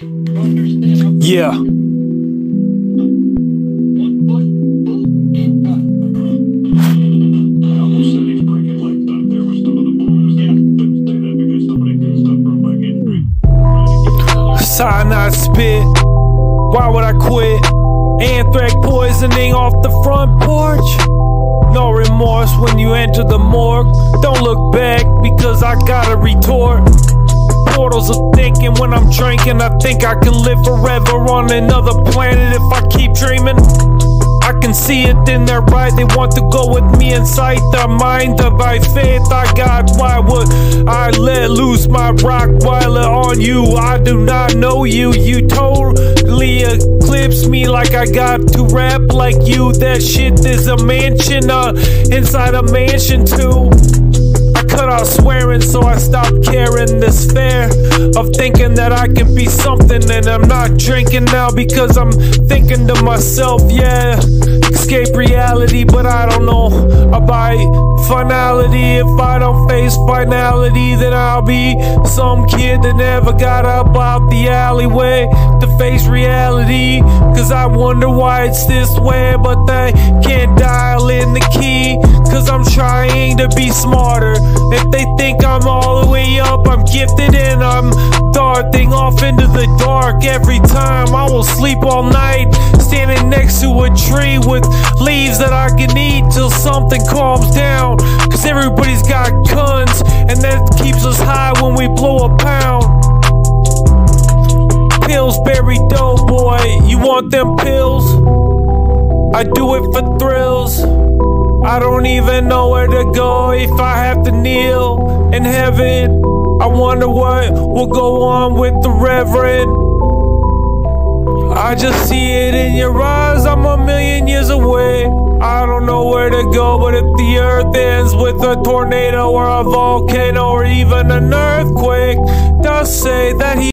Yeah. Cyanide spit. Why would I quit? Anthrax poisoning off the front porch. No remorse when you enter the morgue. Don't look back because I gotta retort. Of thinking when I'm drinking. I think I can live forever on another planet if I keep dreaming. I can see it in their right. They want to go with me inside the mind of my faith. I got why would I let loose my rock while on you? I do not know you. You totally eclipse me like I got to rap like you. That shit is a mansion, uh, inside a mansion too. Fair of thinking that I can be something, and I'm not drinking now because I'm thinking to myself, yeah, escape reality, but I don't know about finality. If I don't face finality, then I'll be some kid that never got up out the alleyway to face reality. Cause I wonder why it's this way, but they can't dial in the key. Cause I'm trying to be smarter. If they think I'm all the way up, I'm gifted and I'm darting off into the dark every time. I will sleep all night, standing next to a tree with leaves that I can eat till something calms down. Cause everybody's got guns, and that keeps us high when we blow a pound. Pillsbury Doughboy, you want them pills? I do it for thrills. I don't even know where to go if I have to kneel in heaven. I wonder what will go on with the Reverend. I just see it in your eyes, I'm a million years away. I don't know where to go, but if the earth ends with a tornado or a volcano or even an earthquake, does say that he